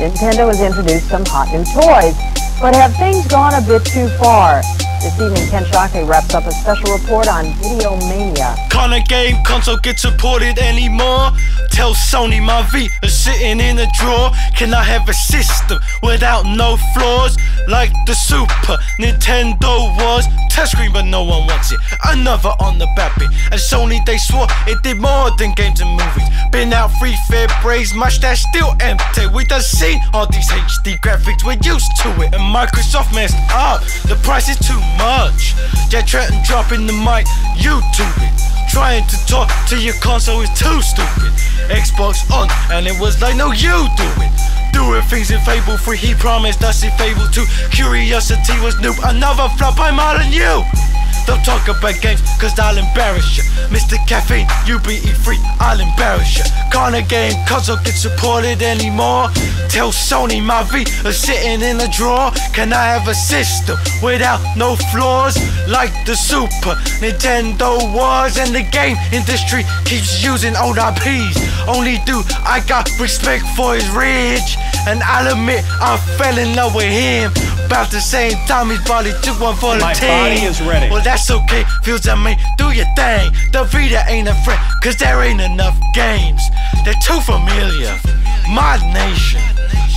Nintendo has introduced some hot new toys. But have things gone a bit too far? This evening, Ken Shockley wraps up a special report on Video Mania. Can a game console get supported anymore? Tell Sony my V is sitting in a drawer. Can I have a system without no flaws? Like the Super Nintendo was. Touchscreen, but no one wants it. Another on the back And Sony, they swore it did more than games and movies. Been out free fair praise, stash still empty. We done seen all these HD graphics, we're used to it. And Microsoft messed up, the price is too much. Jack Tretton dropping the mic, YouTube it. Trying to talk to your console is too stupid. Xbox on, and it was like, no, you do it. Doing things in Fable 3, he promised us in Fable 2. Curiosity was new, another flop, by Molyneux. Don't talk about games, cause I'll embarrass you. Mr. Caffeine, you be free, I'll embarrass you. Can't a game console get supported anymore? Tell Sony my V is sitting in a drawer. Can I have a system without no flaws? Like the Super Nintendo was, and the game industry keeps using old IPs. Only do I got respect for his Reg, and I'll admit I fell in love with him. About the same time his body took one for the My team. body is ready. Well, that's okay. Fils-Aime, do your thing. The Vita ain't a friend, cause there ain't enough games. They're too familiar. Mod Nation.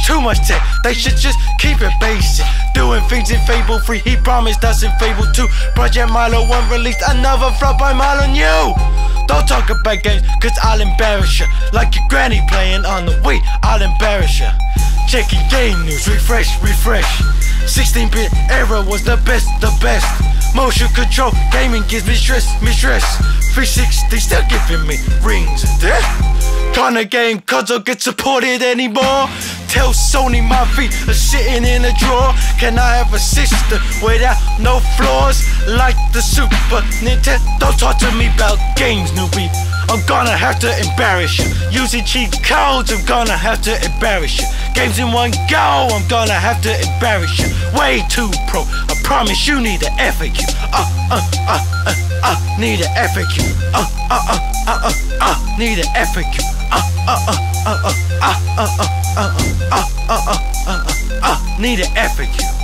Too much tech, they should just keep it basic. Doing things in Fable 3, he promised us in Fable 2. Project Milo 1 released another flop, by Molyneux. Don't talk about games, cause I'll embarrass you. Like your granny playing on the Wii, I'll embarrass you. Checking game news, refresh, refresh. 16 bit era was the best, the best. Motion control gaming gives me stress, me stress. 360 still giving me rings of death. Can't a game console get supported anymore? Tell Sony my feet are sitting in a drawer. Can I have a sister without no flaws? Like the Super Nintendo. Don't talk to me about games, newbie. I'm gonna have to embarrass you. Using cheat codes, I'm gonna have to embarrass you. Games in one go, I'm gonna have to embarrass you. Way too pro, I promise you need an FAQ. Uh, uh, uh, uh, uh, need an FAQ. Uh, uh, uh, uh, uh, uh, need an FAQ. Uh, uh, uh, uh, uh, uh, uh, uh, uh, uh, uh, uh, uh, uh, uh, need an FAQ.